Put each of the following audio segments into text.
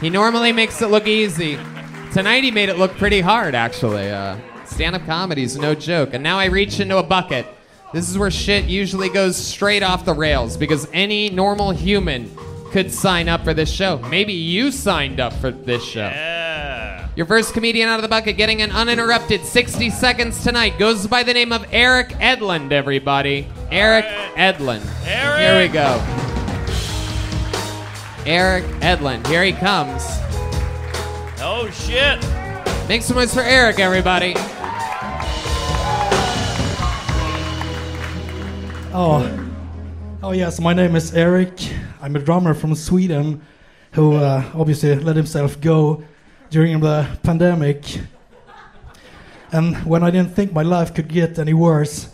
He normally makes it look easy. Tonight he made it look pretty hard, actually. Uh, Stand up comedy's no joke. And now I reach into a bucket. This is where shit usually goes straight off the rails because any normal human could sign up for this show. Maybe you signed up for this show. Yeah. Your first comedian out of the bucket getting an uninterrupted 60 seconds tonight goes by the name of Erik Edlund, everybody. Erik Edlund. Eric! Here we go. Erik Edlund. Here he comes. Oh shit. Make some noise for Eric, everybody. Oh, oh yes. My name is Eric. I'm a drummer from Sweden, who uh, obviously let himself go during the pandemic. And when I didn't think my life could get any worse,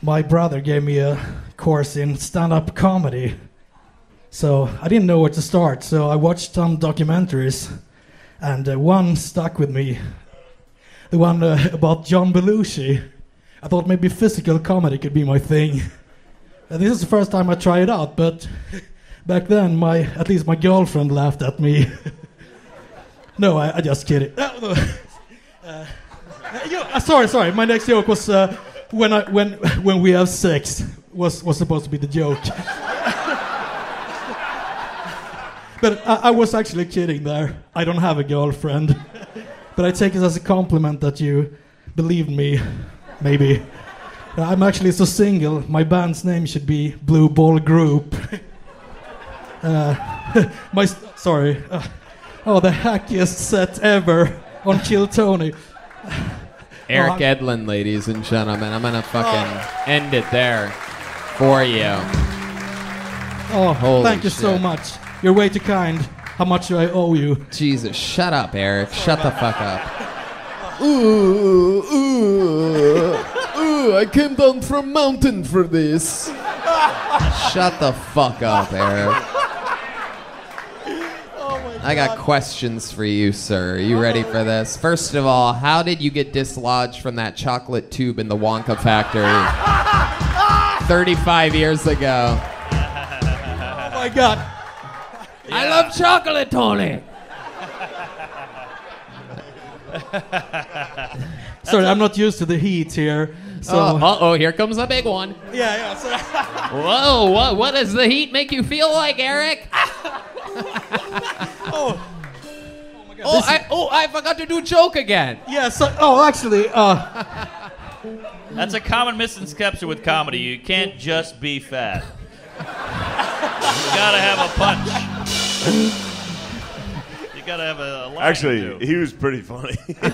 my brother gave me a course in stand-up comedy. So I didn't know where to start. So I watched some documentaries, and uh, one stuck with me. The one uh, about John Belushi. I thought maybe physical comedy could be my thing. And this is the first time I try it out, but back then, my at least my girlfriend laughed at me. no, I, I just kidding. Uh, uh, sorry, sorry. My next joke was uh, when I when when we have sex was was supposed to be the joke. but I, I was actually kidding there. I don't have a girlfriend, but I take it as a compliment that you believed me. Maybe. I'm actually so single. My band's name should be Blue Ball Group. uh, my s- sorry. Uh, oh, the hackiest set ever on Kill Tony. Eric Oh, Edlund, ladies and gentlemen. I'm gonna fucking end it there for you. Oh, Holy thank you so much. You're way too kind. How much do I owe you? Jesus, shut up, Eric. Shut the fuck up. Ooh, ooh, ooh, I came down from mountain for this. Shut the fuck up, Eric. I got questions for you, sir. Are you ready for this? First of all, how did you get dislodged from that chocolate tube in the Wonka factory 35 years ago? Oh my God. I love chocolate, Tony. Sorry, I'm not used to the heat here. So Oh, uh-oh, here comes a big one. yeah, yeah. So, Whoa, what, what does the heat make you feel like, Eric? oh, Oh, I, oh, I forgot to do joke again. yeah. So, oh, actually, uh, That's a common misconception with comedy. You can't just be fat. you gotta have a punch. You gotta have a line or Actually, two. he was pretty funny. and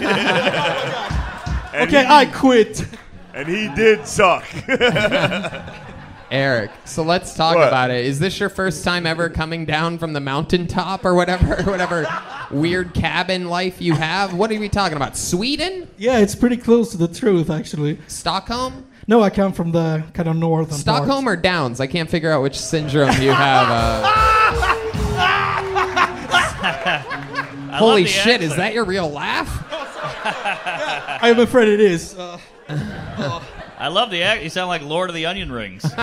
okay, he, I quit. and he did suck. Eric, so let's talk What? about it. Is this your first time ever coming down from the mountaintop or whatever, whatever weird cabin life you have? What are we talking about? Sweden? Yeah, it's pretty close to the truth, actually. Stockholm? No, I come from the kind of northern Stockholm or Downs? I can't figure out which syndrome you have. Uh, holy the shit, is that your real laugh? part. I'm afraid it is. Uh, I love the act. You sound like Lord of the Onion Rings.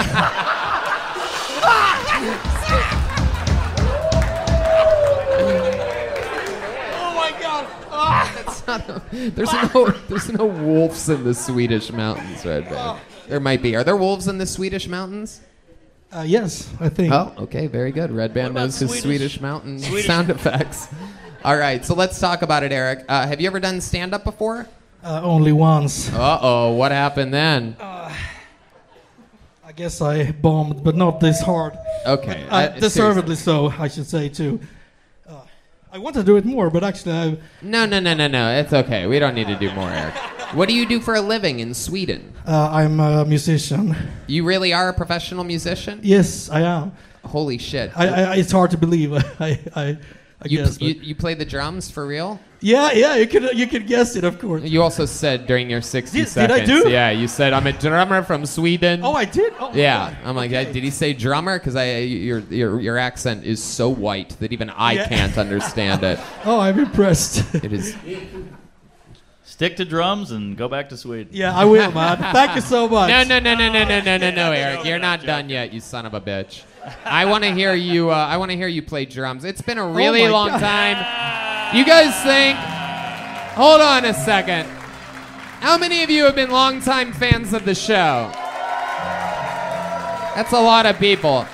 oh my god! There's no, there's no wolves in the Swedish mountains, Redban. There might be. Are there wolves in the Swedish mountains? Uh, yes, I think. Oh, okay, very good. Redban about knows his Swedish- Swedish mountain Swedish- sound effects. All right, so let's talk about it, Eric. Uh, have you ever done stand up before? Uh, only once. Uh oh, what happened then? I guess I bombed, but not this hard. Okay, Uh, uh, deservedly so, I should say too. Uh, I want to do it more, but actually, I, No, no, no, no, no. It's okay. We don't need to do more, Eric. What do you do for a living in Sweden? uh, I'm a musician. You really are a professional musician? Yes, I am. Holy shit. I, I, it's hard to believe. I, I, I you, guess. you, you play the drums for real? yeah, yeah, you could, you could guess it, of course. You also said during your 60 Did- did I do? Yeah, you said, I'm a drummer from Sweden. Oh, I did. Oh, Yeah, okay. I'm like, Okay. did he say drummer? Because I, your, your, your accent is so white that even I Yeah. can't understand it. Oh, I'm impressed. It is. Stick to drums and go back to Sweden. yeah, I will, man. Thank you so much. No, no, no, no, no, no, no, no, no, Eric, you're not done yet, you son of a bitch. I want to hear you. Uh, I want to hear you play drums. It's been a really my long God. time. You guys think? Hold on a second. How many of you have been longtime fans of the show? That's a lot of people.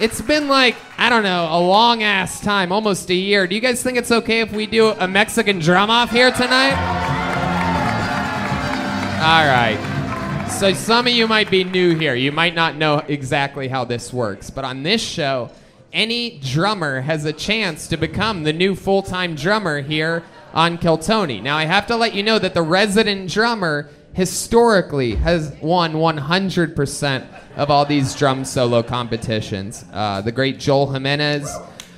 It's been like, I don't know, a long ass time, almost a year. Do you guys think it's okay if we do a Mexican drum off here tonight? All right. So some of you might be new here. You might not know exactly how this works. But on this show, any drummer has a chance to become the new full time drummer here on Kill Tony. Now, I have to let you know that the resident drummer historically has won 100% of all these drum solo competitions. Uh, the great Joel Jimenez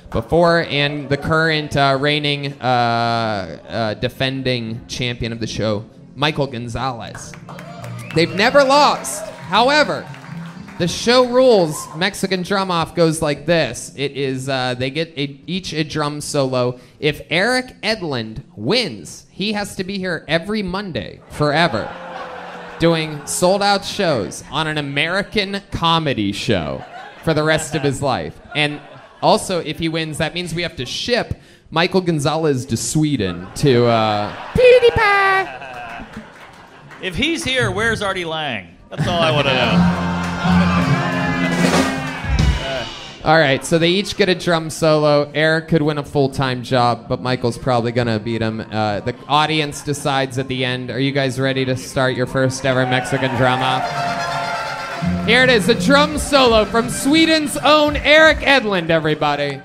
before and the current uh, reigning uh, uh, defending champion of the show, Michael Gonzalez. They've never lost. However, the show rules Mexican drum off goes like this. It is uh, they get a, each a drum solo. If Erik Edlund wins, he has to be here every Monday forever, doing sold out shows on an American comedy show for the rest of his life. And also, if he wins, that means we have to ship Michael Gonzalez to Sweden to uh, PewDiePie. If he's here, where's Artie Lange? That's all I want to know. All right, so they each get a drum solo. Eric could win a full time job, but Michael's probably going to beat him. Uh, the audience decides at the end. Are you guys ready to start your first ever Mexican off? Here it is a drum solo from Sweden's own Erik Edlund, everybody.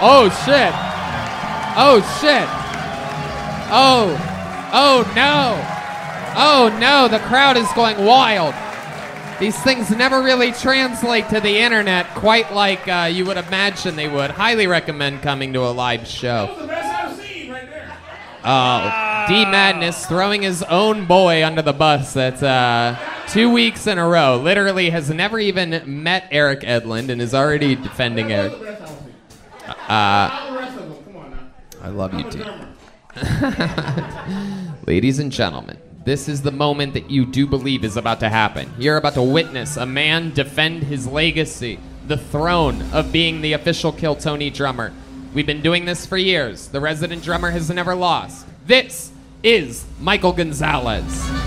Oh, shit. Oh, shit. Oh. Oh, no. Oh, no. The crowd is going wild. These things never really translate to the internet quite like uh, you would imagine they would. Highly recommend coming to a live show. Oh, D Madness throwing his own boy under the bus. That's uh, two weeks in a row. Literally has never even met Erik Edlund and is already defending Eric. Uh, I love you too. Ladies and gentlemen, this is the moment that you do believe is about to happen. You're about to witness a man defend his legacy, the throne of being the official Kill Tony drummer. We've been doing this for years. The resident drummer has never lost. This is Michael Gonzalez.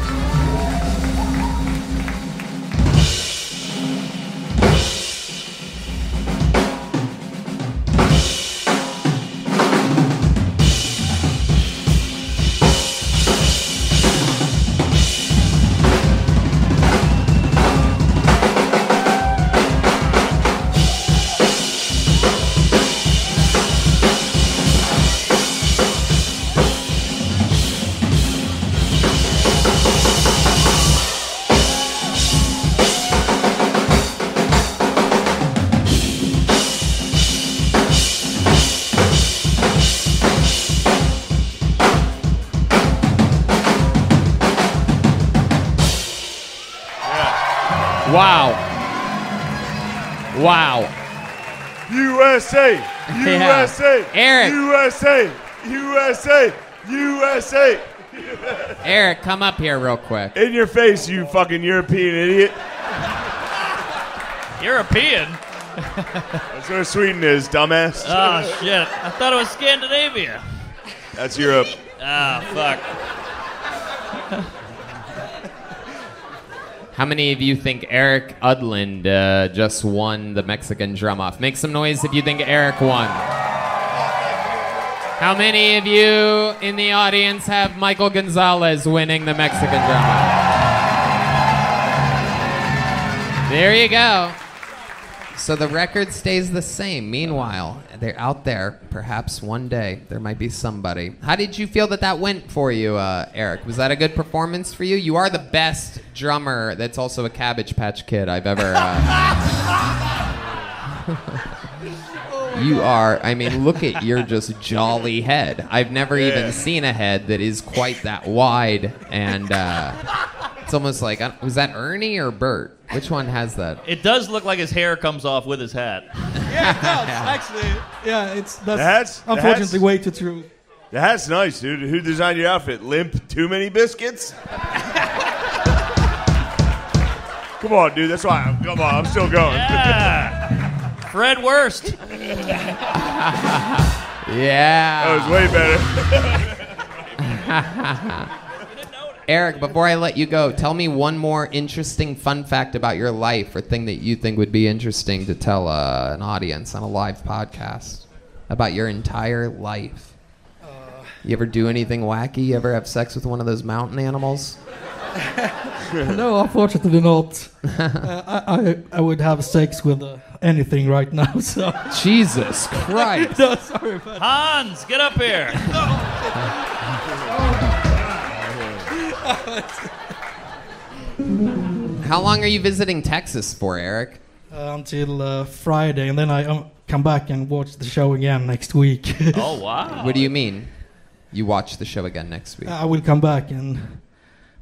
USA, Yeah. USA, Eric. USA, USA, USA. Eric, come up here real quick. In your face, you fucking European idiot. European? That's where Sweden is, dumbass. Oh, shit. I thought it was Scandinavia. That's Europe. Ah, fuck. How many of you think Erik Edlund uh, just won the Mexican drum off? Make some noise if you think Eric won. How many of you in the audience have Michael Gonzalez winning the Mexican drum off? There you go. So the record stays the same. Meanwhile, they're out there. Perhaps one day there might be somebody. How did you feel that that went for you, uh, Eric? Was that a good performance for you? You are the best drummer that's also a Cabbage Patch Kid I've ever. Uh... You are. I mean, look at your just jolly head. I've never Yeah. even seen a head that is quite that wide, and uh, it's almost like uh, was that Ernie or Bert? Which one has that? It does look like his hair comes off with his hat. Yeah, it does, actually. Yeah, it's that's The hats- the unfortunately hats- way too true. That's nice, dude. Who designed your outfit? Limp Too Many Biscuits? come on, dude. That's why. I'm, come on, I'm still going. Yeah. Fred Worst. Yeah. That was way better. Eric, before I let you go, tell me one more interesting fun fact about your life or thing that you think would be interesting to tell uh, an audience on a live podcast about your entire life. You ever do anything wacky? You ever have sex with one of those mountain animals? no, unfortunately not. uh, I, I I would have sex with uh, anything right now. So Jesus Christ. no, sorry, but Hans, get up here. How long are you visiting Texas for, Eric? uh, until uh, Friday, and then I um, come back and watch the show again next week. Oh wow. What do you mean? You watch the show again next week. I will come back, and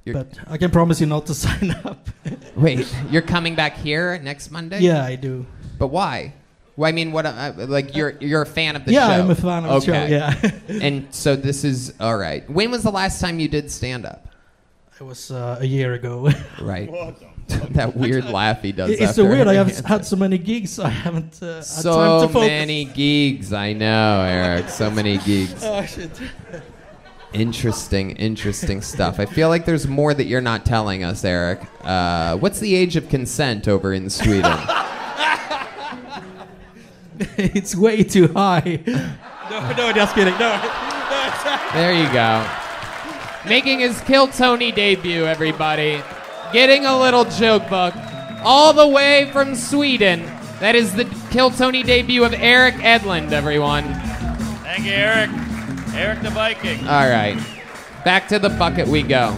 You're- but I can promise you not to sign up. Wait, you're coming back here next Monday? yeah, I do. But why? Well, I mean, what? Uh, like, you're you're a fan of the yeah, show. I'm a fan of the okay. show. Yeah, and so this is all right. When was the last time you did stand up? It was uh, a year ago. Right. that weird laugh he does. it's so weird. I have had so many gigs. I haven't uh, had so time to focus. many gigs. I know, Eric. So many gigs. Oh shit. Interesting, interesting stuff. I feel like there's more that you're not telling us, Eric. Uh, what's the age of consent over in Sweden? it's way too high. no, no, just kidding. No. There you go. Making his Kill Tony debut, everybody. Getting a little joke book. All the way from Sweden. That is the Kill Tony debut of Erik Edlund, everyone. Thank you, Eric. Eric the Viking. All right. Back to the bucket we go.